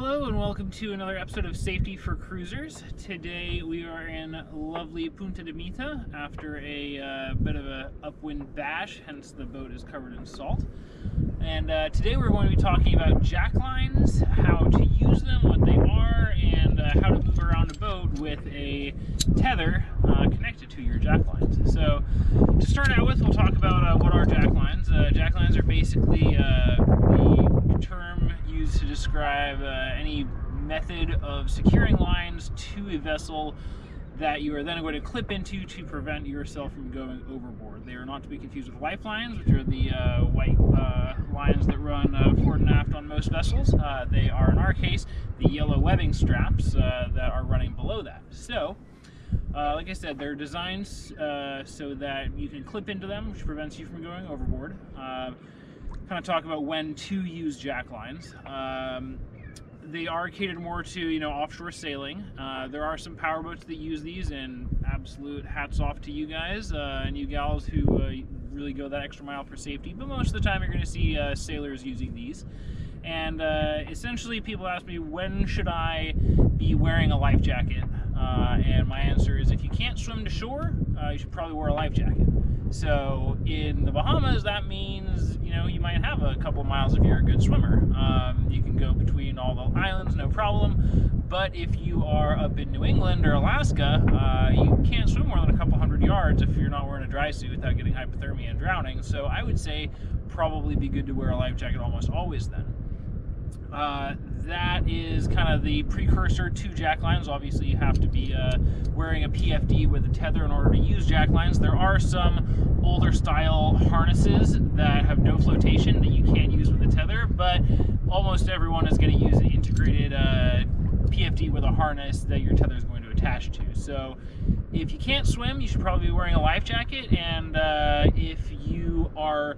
Hello and welcome to another episode of Safety for Cruisers. Today we are in lovely Punta de Mita after a uh, bit of a upwind bash, hence the boat is covered in salt. And uh, today we're going to be talking about jacklines, how to use them, what they are, and uh, how to move around a boat with a tether uh, connected to your jacklines. So to start out with, we'll talk about uh, what are jacklines. Uh, jacklines are basically the term to describe any method of securing lines to a vessel that you are then going to clip into to prevent yourself from going overboard. They are not to be confused with lifelines, which are the uh, white uh, lines that run uh, forward and aft on most vessels. Uh, they are, in our case, the yellow webbing straps uh, that are running below that. So, uh, like I said, they're designed so that you can clip into them, which prevents you from going overboard. Kind of talk about when to use jack lines. Um, they are catered more to you know offshore sailing. Uh, there are some powerboats that use these, and absolute hats off to you guys uh, and you gals who uh, really go that extra mile for safety. But most of the time, you're going to see uh, sailors using these. And uh, essentially, people ask me when should I be wearing a life jacket, uh, and my answer is if you can't swim to shore, you should probably wear a life jacket. So in the Bahamas, that means you know you might have a couple miles if you're a good swimmer. Um, you can go between all the islands, no problem. But if you are up in New England or Alaska, uh, you can't swim more than a couple hundred yards if you're not wearing a dry suit without getting hypothermia and drowning. So I would say probably be good to wear a life jacket almost always then. Uh, that is kind of the precursor to jack lines. Obviously, you have to be uh, wearing a PFD with a tether in order to use jack lines. There are some older style harnesses that have no flotation that you can't use with a tether, but almost everyone is going to use an integrated uh, PFD with a harness that your tether is going to attach to. So if you can't swim, you should probably be wearing a life jacket, and uh, if you are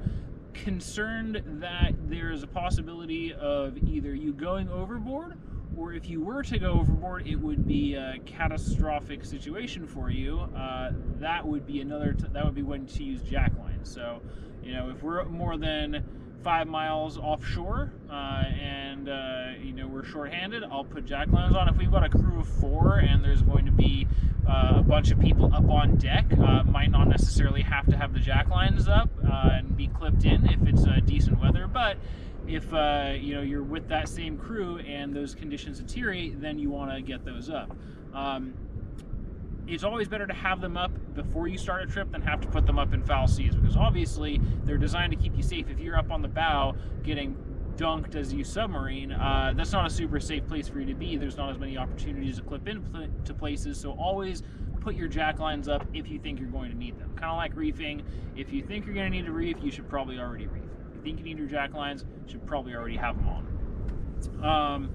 concerned that there is a possibility of either you going overboard or if you were to go overboard, it would be a catastrophic situation for you. Uh, that would be another. That would be when to use jack jacklines. So, you know, if we're more than five miles offshore uh, and uh, you know we're short-handed, I'll put jacklines on. If we've got a crew of four and there's going to be uh, a bunch of people up on deck, uh, might not necessarily have to have the jacklines up uh, and be clipped in if it's decent weather, but if uh, you know you're with that same crew and those conditions deteriorate, then you want to get those up. Um, it's always better to have them up before you start a trip than have to put them up in foul seas because obviously they're designed to keep you safe. If you're up on the bow getting dunked as you submarine, uh, that's not a super safe place for you to be. There's not as many opportunities to clip into places, so always put your jack lines up if you think you're going to need them. Kind of like reefing. If you think you're going to need to reef, you should probably already reef. If you think you need your jack lines, you should probably already have them on. Um,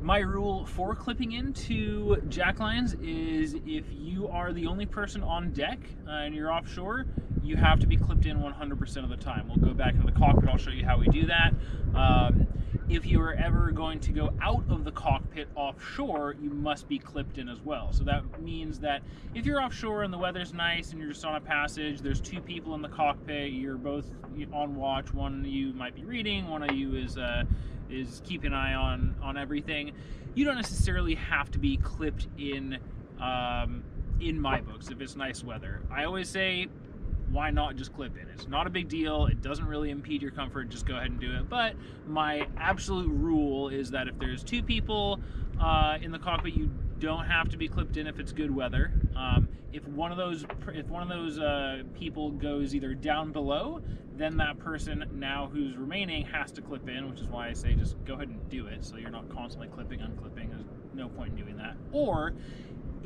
my rule for clipping into jack lines is if you are the only person on deck uh, and you're offshore, you have to be clipped in 100% of the time. We'll go back into the cockpit, I'll show you how we do that. Um, if you are ever going to go out of the cockpit offshore, you must be clipped in as well. So that means that if you're offshore and the weather's nice and you're just on a passage, there's two people in the cockpit, you're both on watch. One of you might be reading, one of you is uh, is keep an eye on on everything. You don't necessarily have to be clipped in um, in my books if it's nice weather. I always say why not just clip in? It's not a big deal. It doesn't really impede your comfort. Just go ahead and do it. But my absolute rule is that if there's two people uh, in the cockpit, you don't have to be clipped in if it's good weather. Um, if one of those if one of those uh, people goes either down below, then that person now who's remaining has to clip in, which is why I say just go ahead and do it. So you're not constantly clipping, unclipping. There's no point in doing that. Or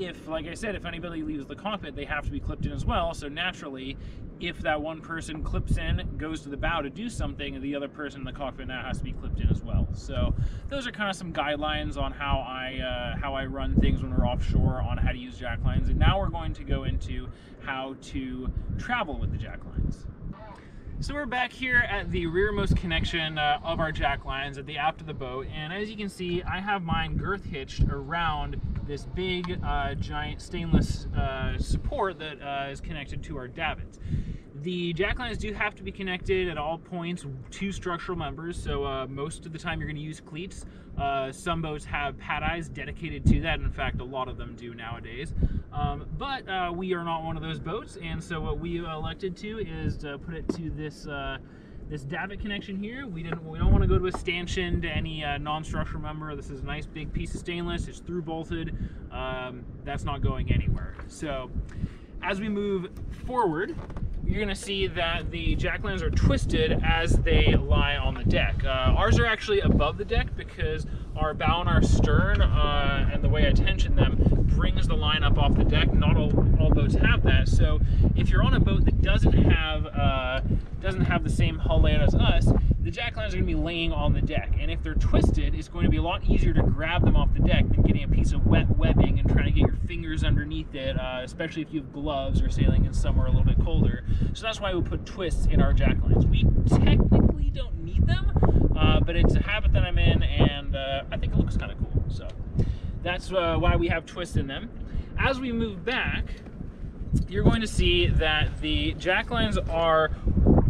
if, like I said, if anybody leaves the cockpit, they have to be clipped in as well. So naturally, if that one person clips in, goes to the bow to do something, the other person in the cockpit now has to be clipped in as well. So those are kind of some guidelines on how I uh, how I run things when we're offshore on how to use jack lines. And now we're going to go into how to travel with the jack lines. So we're back here at the rearmost connection uh, of our jack lines at the aft of the boat and as you can see I have mine girth hitched around this big uh, giant stainless uh, support that uh, is connected to our davits. The jacklines do have to be connected at all points to structural members, so uh, most of the time you're going to use cleats. Uh, some boats have pad eyes dedicated to that. In fact, a lot of them do nowadays. Um, but uh, we are not one of those boats, and so what we elected to is to put it to this uh, this davit connection here. We didn't. We don't want to go to a stanchion to any uh, non-structural member. This is a nice big piece of stainless. It's through bolted. Um, that's not going anywhere. So as we move forward, you're gonna see that the jack jacklines are twisted as they lie on the deck. Uh, ours are actually above the deck because our bow and our stern uh, and the way I tension them brings the line up off the deck. Not all, all boats have that. So if you're on a boat that doesn't have uh, doesn't have the same hull layout as us, the jack jacklines are going to be laying on the deck. And if they're twisted, it's going to be a lot easier to grab them off the deck than getting a piece of wet webbing and trying to get your fingers underneath it, uh, especially if you have gloves or sailing in somewhere a little bit colder. So that's why we put twists in our jack jacklines. We technically don't need them, uh, but it's a habit that I'm in, and uh, I think it looks kind of cool. So that's uh, why we have twists in them. As we move back, you're going to see that the jacklines are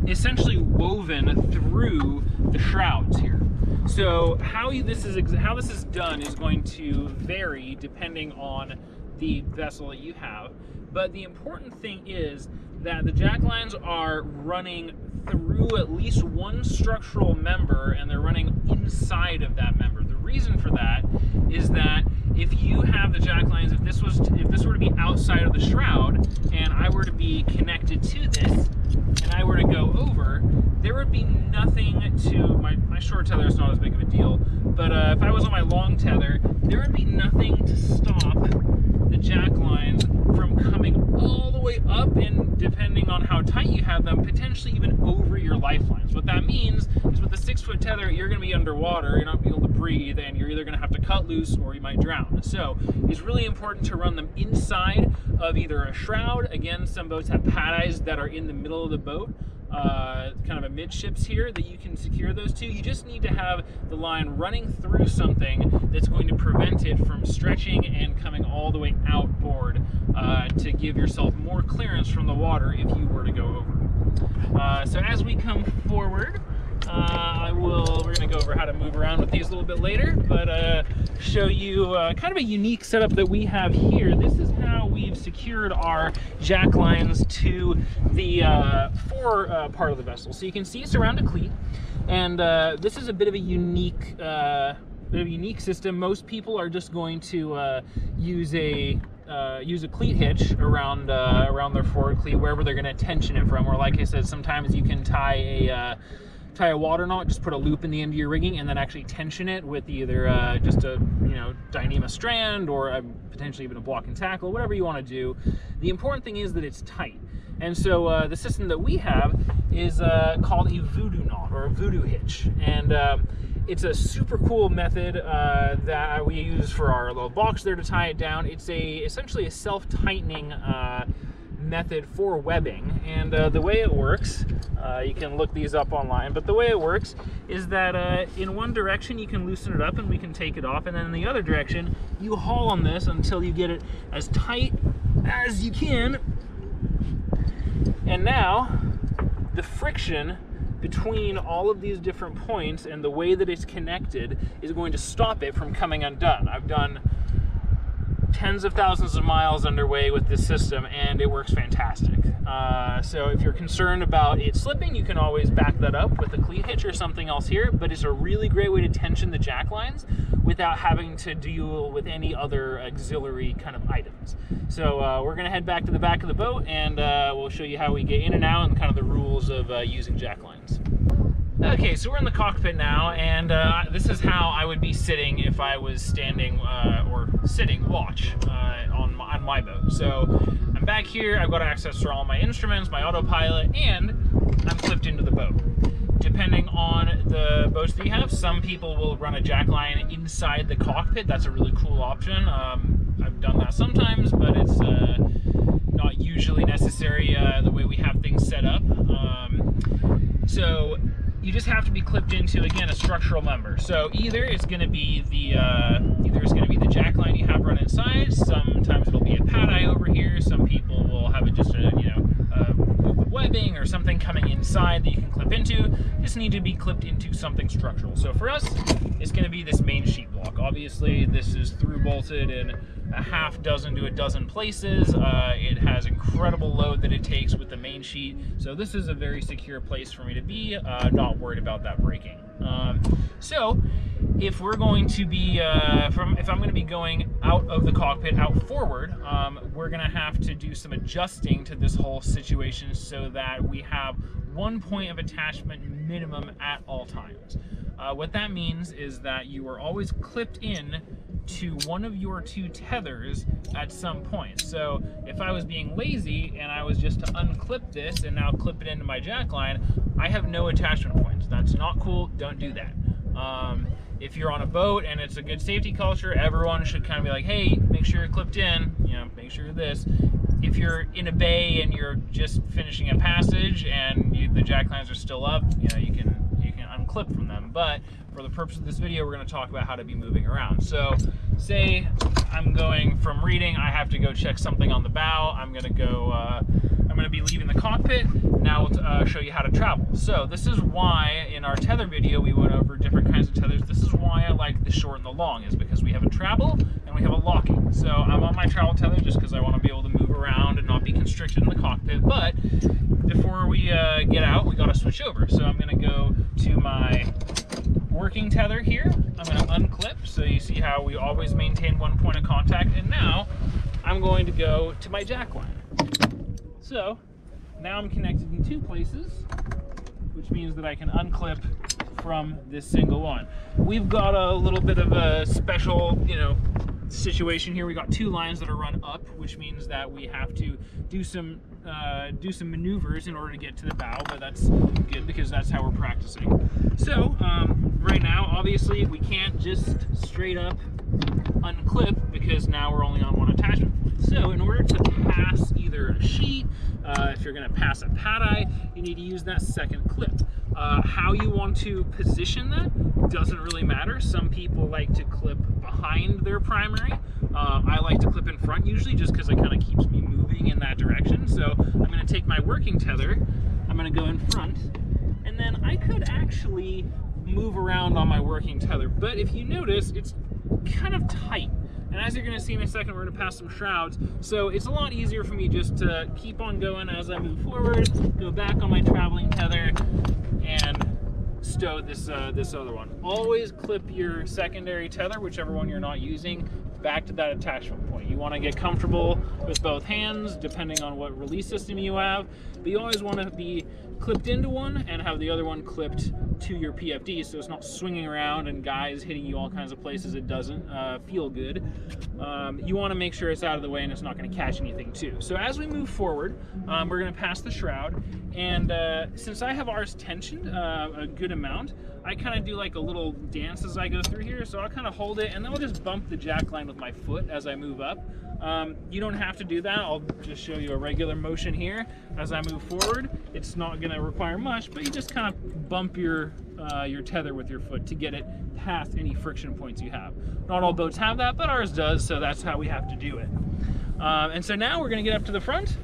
essentially woven through the shrouds here. So how you, this is how this is done is going to vary depending on the vessel that you have. But the important thing is that the jack lines are running through at least one structural member and they're running inside of that member. The reason for that is that if you have the jack lines, if this was if this were to be outside of the shroud and I were to be connected to this and I were to go over, there would be nothing to my, my short tether is not as big of a deal, but uh, if I was on my long tether, there would be nothing to stop the jacklines from coming all the way up and depending on how tight you have them, potentially even over your lifelines. What that means is with a six foot tether, you're gonna be underwater, you're not be able to breathe, and you're either gonna have to cut loose or you might drown. So it's really important to run them inside of either a shroud. Again, some boats have pad eyes that are in the middle of the boat uh, midships here that you can secure those to. You just need to have the line running through something that's going to prevent it from stretching and coming all the way outboard uh, to give yourself more clearance from the water if you were to go over. Uh, so as we come forward, I will, we're gonna go over how to move around with these a little bit later, but uh, show you uh, kind of a unique setup that we have here. This is how we've secured our jack lines to the uh, fore uh, part of the vessel. So you can see it's around a cleat, and uh, this is a bit of a unique bit of a unique system. Most people are just going to use a uh, use a cleat hitch around uh, around their forward cleat wherever they're going to tension it from. Or like I said, sometimes you can tie a uh, tie a water knot, just put a loop in the end of your rigging, and then actually tension it with either uh, just a you know Dyneema strand or a, potentially even a block and tackle, whatever you want to do. The important thing is that it's tight. And so uh, the system that we have is uh, called a voodoo knot or a voodoo hitch, and um, it's a super cool method uh, that we use for our little box there to tie it down. It's a essentially a self-tightening uh, method for webbing. And uh, the way it works uh, you can look these up online but the way it works is that uh, in one direction you can loosen it up and we can take it off. And then in the other direction you haul on this until you get it as tight as you can. And now the friction between all of these different points and the way that it's connected is going to stop it from coming undone. I've done tens of thousands of miles underway with this system and it works fantastic. Uh, so if you're concerned about it slipping, you can always back that up with a cleat hitch or something else here, but it's a really great way to tension the jack lines without having to deal with any other auxiliary kind of items. So uh, we're gonna head back to the back of the boat and uh, we'll show you how we get in and out and kind of the rules of uh, using jack lines. Okay, so we're in the cockpit now, and uh, this is how I would be sitting if I was standing uh, or sitting watch uh, on, my, on my boat. So I'm back here, I've got access to all my instruments, my autopilot, and I'm clipped into the boat. Depending on the boats that you have, some people will run a jack line inside the cockpit. That's a really cool option. Um, I've done that sometimes, but it's uh, not usually necessary uh, the way we have things set up. Um, so you just have to be clipped into again a structural member. So either it's going to be the uh, either it's going to be the jack line you have run inside. Sometimes it'll be a pad eye over here. Some people will have it just a you know a of or something coming inside that you can clip into. Just need to be clipped into something structural. So for us, it's going to be this main sheet block. Obviously, this is through bolted in a half dozen to a dozen places. Uh, it has incredible load that it takes with the main sheet. So this is a very secure place for me to be, uh, not worried about that breaking. Um, so if we're going to be, uh, from if I'm going to be going out of the cockpit, out forward, um, we're going to have to do some adjusting to this whole situation so that we have one point of attachment minimum at all times. Uh, what that means is that you are always clipped in to one of your two tethers at some point. So if I was being lazy and I was just to unclip this and now clip it into my jack line, I have no attachment points. That's not cool, don't do that. Um, if you're on a boat and it's a good safety culture, everyone should kind of be like, hey, make sure you're clipped in, you know, make sure this. If you're in a bay and you're just finishing a passage and you, the jack lines are still up, you know, you can unclip from them. But for the purpose of this video, we're going to talk about how to be moving around. So say I'm going from reading, I have to go check something on the bow. I'm going to go, uh, I'm going to be leaving the cockpit. Now we'll uh, show you how to travel. So this is why in our tether video, we went over different kinds of tethers. This is why I like the short and the long is because we have a travel and we have a locking. So I'm on my travel tether just because I want to be able to move around and not be constricted in the cockpit. But before we uh, get out, we got to switch over. So I'm to go to my working tether here. I'm to unclip so you see how we always maintain one point of contact. And now I'm going to go to my jack line. So now I'm connected in two places, which means that I can unclip from this single one. We've got a little bit of a special, you know, situation here. We got two lines that are run up, which means that we have to do some uh, do some maneuvers in order to get to the bow, but that's good because that's how we're practicing. So um, right now, obviously, we can't just straight up unclip because now we're only on one attachment point. So in order to pass either a sheet, uh, if you're going to pass a pad eye, you need to use that second clip. Uh, how you want to position that doesn't really matter. Some people like to clip behind their primary. Uh, I like to clip in front usually just because it kind of keeps me moving in that direction. So I'm going to take my working tether, I'm going to go in front, and then I could actually move around on my working tether. But if you notice, it's kind of tight. And as you're gonna see in a second, we're gonna pass some shrouds. So it's a lot easier for me just to keep on going as I move forward, go back on my traveling tether, and stow this, uh, this other one. Always clip your secondary tether, whichever one you're not using, back to that attachment point. You wanna get comfortable with both hands, depending on what release system you have, but you always wanna be clipped into one and have the other one clipped to your PFD so it's not swinging around and guys hitting you all kinds of places it doesn't uh, feel good. Um, you want to make sure it's out of the way and it's not going to catch anything too. So as we move forward, um, we're going to pass the shroud and uh, since I have ours tensioned uh, a good amount, I kind of do like a little dance as I go through here. So I'll kind of hold it and then I'll just bump the jack line with my foot as I move up. Um, you don't have to do that. I'll just show you a regular motion here as I move forward. It's not going to require much, but you just kind of bump your uh, your tether with your foot to get it past any friction points you have. Not all boats have that, but ours does, so that's how we have to do it. Um, and so now we're going to get up to the front.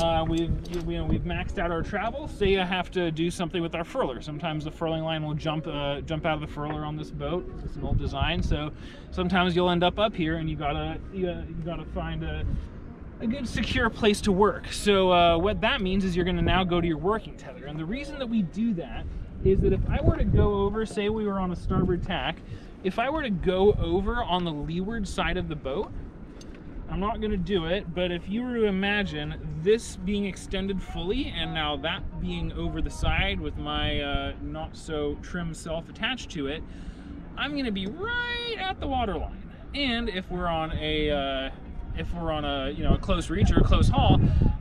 Uh, we've you know, we've maxed out our travel. so you have to do something with our furler. Sometimes the furling line will jump uh, jump out of the furler on this boat. It's an old design, so sometimes you'll end up up here and you gotta you, you gotta find a a good secure place to work. So uh, what that means is you're going to now go to your working tether. And the reason that we do that is that if I were to go over, say we were on a starboard tack, if I were to go over on the leeward side of the boat, I'm not going to do it, but if you were to imagine this being extended fully and now that being over the side with my uh, not so trim self attached to it, I'm going to be right at the waterline. And if we're on a uh, if we're on a you know a close reach or a close haul,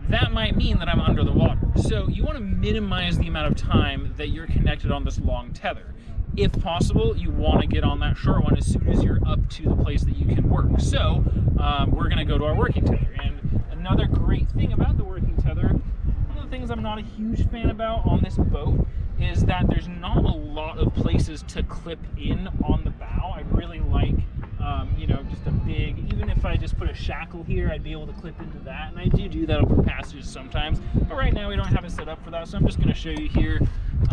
that might mean that I'm under the water. So you want to minimize the amount of time that you're connected on this long tether. If possible, you want to get on that short one as soon as you're up to the place that you can work. So um, we're going to go to our working tether. And another great thing about the working tether, one of the things I'm not a huge fan about on this boat is that there's not a lot of places to clip in on the bow. I really like, um, you know, just a big, even if I just put a shackle here, I'd be able to clip into that. And I do do that over passages sometimes. But right now we don't have it set up for that. So I'm just gonna show you here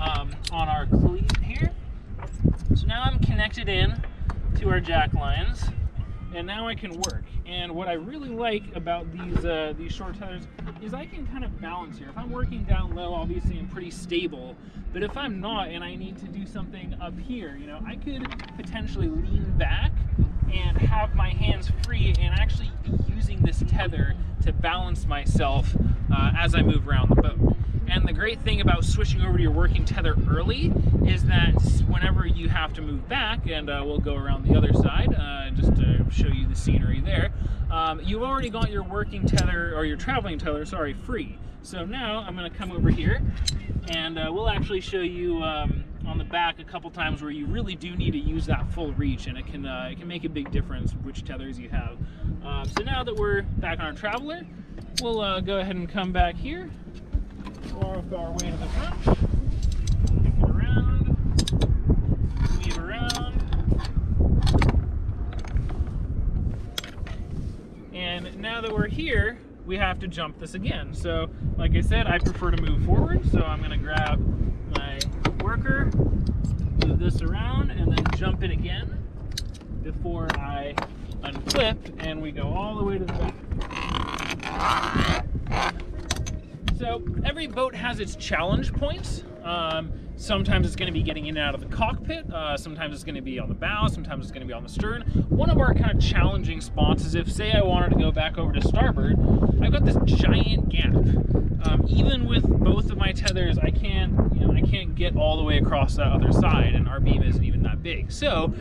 um, on our cleat here. So now I'm connected in to our jack lines and now I can work. And what I really like about these uh, these short tethers is I can kind of balance here. If I'm working down low, obviously I'm pretty stable. But if I'm not and I need to do something up here, you know, I could potentially lean back and have my hands free and actually be using this tether to balance myself uh, as I move around the boat. And the great thing about switching over to your working tether early is that whenever you have to move back, and uh, we'll go around the other side uh, just to show you the scenery there, um, you've already got your working tether, or your traveling tether, sorry, free. So now I'm going to come over here and uh, we'll actually show you um, on the back a couple times where you really do need to use that full reach and it can uh, it can make a big difference which tethers you have. Um, so now that we're back on our traveler, we'll uh, go ahead and come back here Walk our way to the front. And now that we're here, we have to jump this again. So, like I said, I prefer to move forward. So I'm gonna grab worker, move this around, and then jump it again before I unclip, and we go all the way to the back. So every boat has its challenge points. Um, sometimes it's going to be getting in and out of the cockpit. Uh, sometimes it's going to be on the bow. Sometimes it's going to be on the stern. One of our kind of challenging spots is if, say, I wanted to go back over to starboard, I've got this giant gap. Um, even with both of my tethers, I can't, you know, can't get all the way across that other side, and our beam isn't even that big. So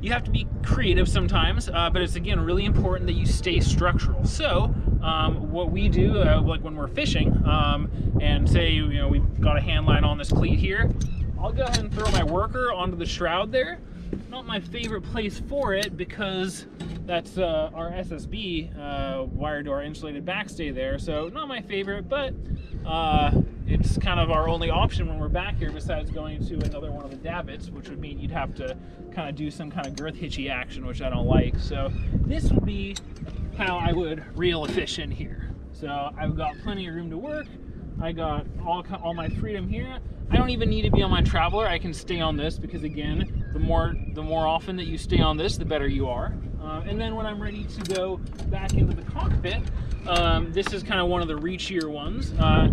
you have to be creative sometimes, uh, but it's again really important that you stay structural. So um, what we do, uh, like when we're fishing, um, and say you know we've got a hand line on this cleat here, I'll go ahead and throw my worker onto the shroud there. Not my favorite place for it because that's uh, our SSB uh, wired to our insulated backstay there. So not my favorite, but uh, it's kind of our only option when we're back here besides going to another one of the davits, which would mean you'd have to kind of do some kind of girth hitchy action, which I don't like. So this would be how I would reel a fish in here. So I've got plenty of room to work. I got all, all my freedom here. I don't even need to be on my traveler. I can stay on this because again, the more the more often that you stay on this, the better you are. Uh, and then when I'm ready to go back into the cockpit, um, this is kind of one of the reachier ones. Uh,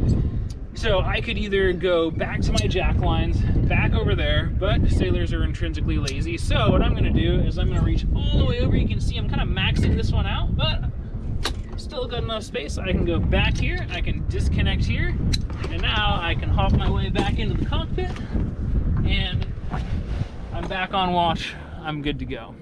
so I could either go back to my jack lines, back over there, but sailors are intrinsically lazy. So what I'm gonna do is I'm gonna reach all the way over. You can see I'm kind of maxing this one out, but still got enough space. I can go back here, I can disconnect here, and now I can hop my way back into the cockpit, and I'm back on watch. I'm good to go.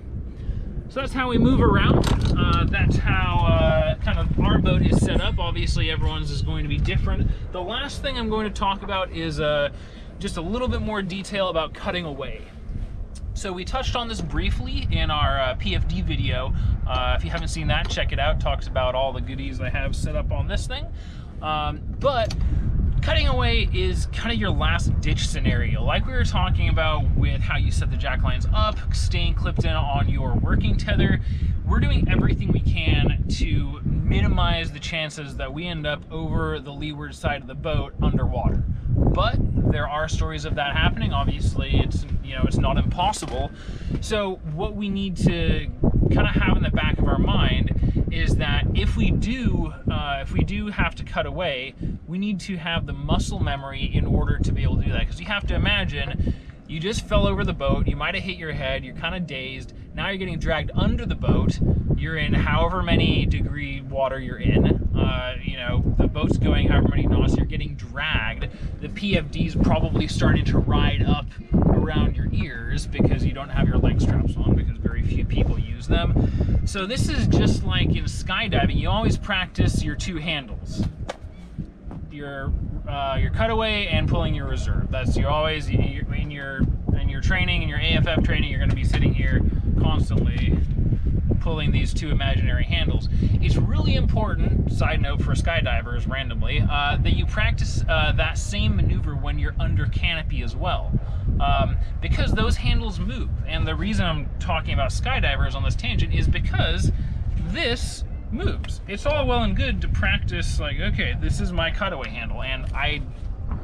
So that's how we move around. Uh, that's how uh, kind of our boat is set up. Obviously, everyone's is going to be different. The last thing I'm going to talk about is uh, just a little bit more detail about cutting away. So we touched on this briefly in our uh, PFD video. Uh, if you haven't seen that, check it out. Talks about all the goodies I have set up on this thing. Um, but cutting away is kind of your last ditch scenario. Like we were talking about with how you set the jack lines up, staying clipped in on your working tether, we're doing everything we can to minimize the chances that we end up over the leeward side of the boat underwater. But there are stories of that happening. Obviously, it's you know it's not impossible. So what we need to kind of have in the back of our mind is that if we do uh, if we do have to cut away, we need to have the muscle memory in order to be able to do that. Because you have to imagine you just fell over the boat, you might have hit your head, you're kind of dazed, now you're getting dragged under the boat, you're in however many degree water you're in, uh, you know, the boat's going however many knots, you're getting dragged, the PFD's probably starting to ride up around your ears because you don't have your leg straps on because very few people use them. So this is just like in skydiving, you always practice your two handles your uh, your cutaway and pulling your reserve. That's you always in your in your training in your AFF training. You're going to be sitting here constantly pulling these two imaginary handles. It's important. Side note for skydivers, randomly, uh, that you practice uh, that same maneuver when you're under canopy as well. Um, because those handles move. And the reason I'm talking about skydivers on this tangent is because this moves. It's all well and good to practice like, okay, this is my cutaway handle. And I,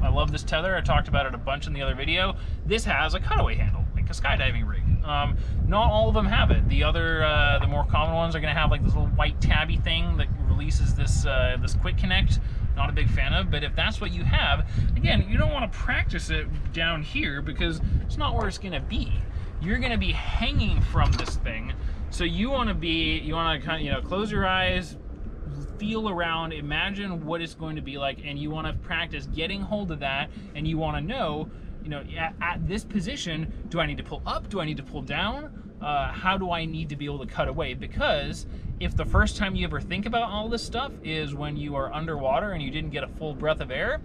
I love this tether. I talked about it a bunch in the other video. This has a cutaway handle, like a skydiving rig. Um, not all of them have it. The other, uh, the more common ones are gonna have like this little white tabby thing that releases this, uh, this quick connect not a big fan of, but if that's what you have, again, you don't want to practice it down here because it's not where it's going to be. You're going to be hanging from this thing, so you want to be, you want to kind of, you know, close your eyes, feel around, imagine what it's going to be like, and you want to practice getting hold of that, and you want to know, you know, at, at, this position, do I need to pull up? Do I need to pull down? Uh, how do I need to be able to cut away? Because if the first time you ever think about all this stuff is when you are underwater and you didn't get a full breath of air,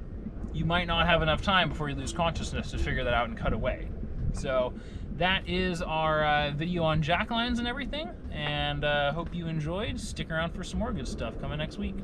you might not have enough time before you lose consciousness to figure that out and cut away. So that is our uh, video on jacklines and everything, and uh, hope you enjoyed. Stick around for some more good stuff coming next week.